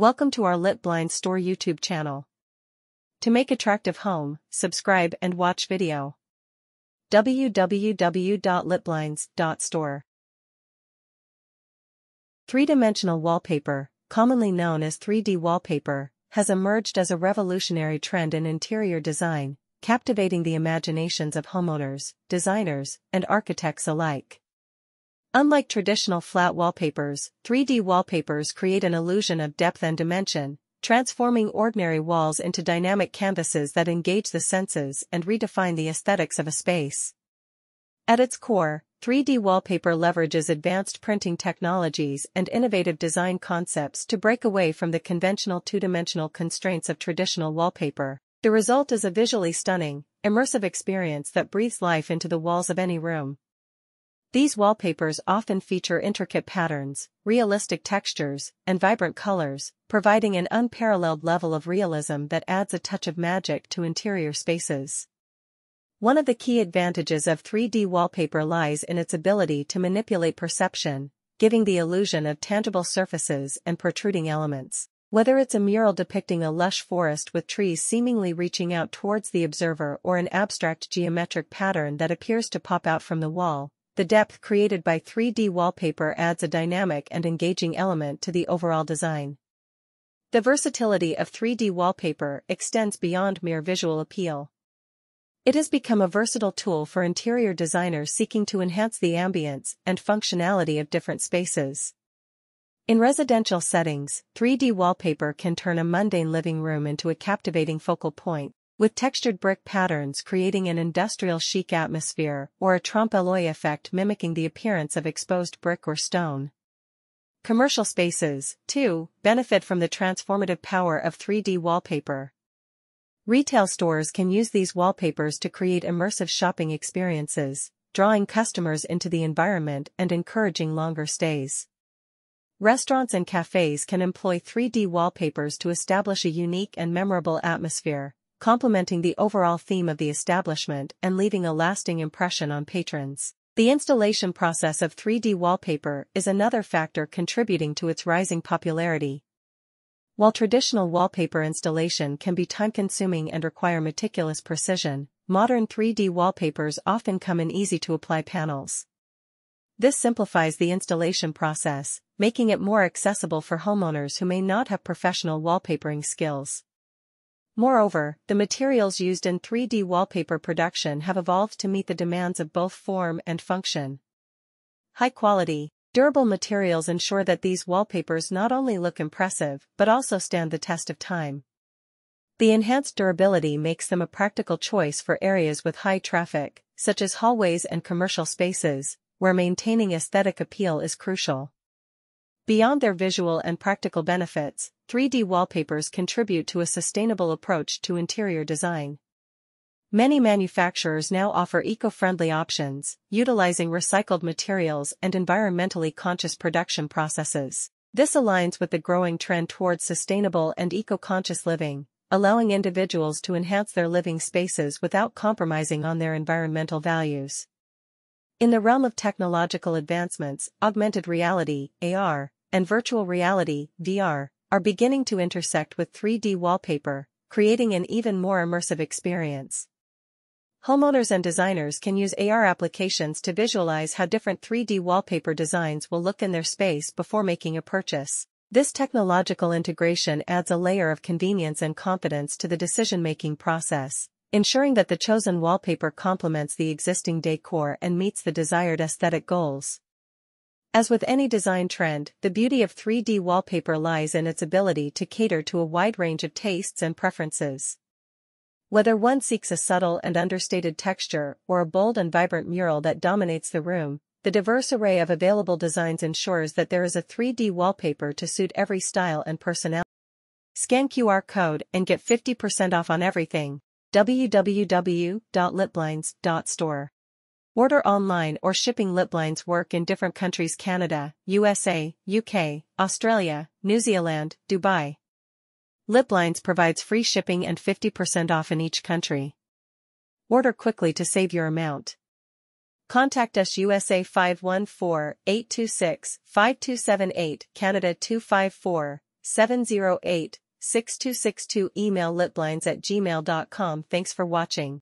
Welcome to our Lit Blind Store YouTube channel. To make attractive home, subscribe and watch video. www.litblinds.store Three-dimensional wallpaper, commonly known as 3D wallpaper, has emerged as a revolutionary trend in interior design, captivating the imaginations of homeowners, designers, and architects alike. Unlike traditional flat wallpapers, 3D wallpapers create an illusion of depth and dimension, transforming ordinary walls into dynamic canvases that engage the senses and redefine the aesthetics of a space. At its core, 3D wallpaper leverages advanced printing technologies and innovative design concepts to break away from the conventional two-dimensional constraints of traditional wallpaper. The result is a visually stunning, immersive experience that breathes life into the walls of any room. These wallpapers often feature intricate patterns, realistic textures, and vibrant colors, providing an unparalleled level of realism that adds a touch of magic to interior spaces. One of the key advantages of 3D wallpaper lies in its ability to manipulate perception, giving the illusion of tangible surfaces and protruding elements. Whether it's a mural depicting a lush forest with trees seemingly reaching out towards the observer or an abstract geometric pattern that appears to pop out from the wall, the depth created by 3D wallpaper adds a dynamic and engaging element to the overall design. The versatility of 3D wallpaper extends beyond mere visual appeal. It has become a versatile tool for interior designers seeking to enhance the ambience and functionality of different spaces. In residential settings, 3D wallpaper can turn a mundane living room into a captivating focal point, with textured brick patterns creating an industrial chic atmosphere or a trompe l'oeil effect mimicking the appearance of exposed brick or stone. Commercial spaces, too, benefit from the transformative power of 3D wallpaper. Retail stores can use these wallpapers to create immersive shopping experiences, drawing customers into the environment and encouraging longer stays. Restaurants and cafes can employ 3D wallpapers to establish a unique and memorable atmosphere, complementing the overall theme of the establishment and leaving a lasting impression on patrons. The installation process of 3D wallpaper is another factor contributing to its rising popularity. While traditional wallpaper installation can be time-consuming and require meticulous precision, modern 3D wallpapers often come in easy-to-apply panels. This simplifies the installation process, making it more accessible for homeowners who may not have professional wallpapering skills. Moreover, the materials used in 3D wallpaper production have evolved to meet the demands of both form and function. High quality, durable materials ensure that these wallpapers not only look impressive but also stand the test of time. The enhanced durability makes them a practical choice for areas with high traffic, such as hallways and commercial spaces, where maintaining aesthetic appeal is crucial. Beyond their visual and practical benefits, 3D wallpapers contribute to a sustainable approach to interior design. Many manufacturers now offer eco-friendly options, utilizing recycled materials and environmentally conscious production processes. This aligns with the growing trend towards sustainable and eco-conscious living, allowing individuals to enhance their living spaces without compromising on their environmental values. In the realm of technological advancements, augmented reality, AR, and virtual reality, VR, are beginning to intersect with 3D wallpaper, creating an even more immersive experience. Homeowners and designers can use AR applications to visualize how different 3D wallpaper designs will look in their space before making a purchase. This technological integration adds a layer of convenience and confidence to the decision-making process, ensuring that the chosen wallpaper complements the existing decor and meets the desired aesthetic goals. As with any design trend, the beauty of 3D wallpaper lies in its ability to cater to a wide range of tastes and preferences. Whether one seeks a subtle and understated texture or a bold and vibrant mural that dominates the room, the diverse array of available designs ensures that there is a 3D wallpaper to suit every style and personality. Scan QR code and get 50% off on everything. www.litblinds.store Order online or shipping Litblinds work in different countries Canada, USA, UK, Australia, New Zealand, Dubai. Litblinds provides free shipping and 50% off in each country. Order quickly to save your amount. Contact us USA 514-826-5278, Canada 254 708 6262 email litblinds at gmail.com Thanks for watching.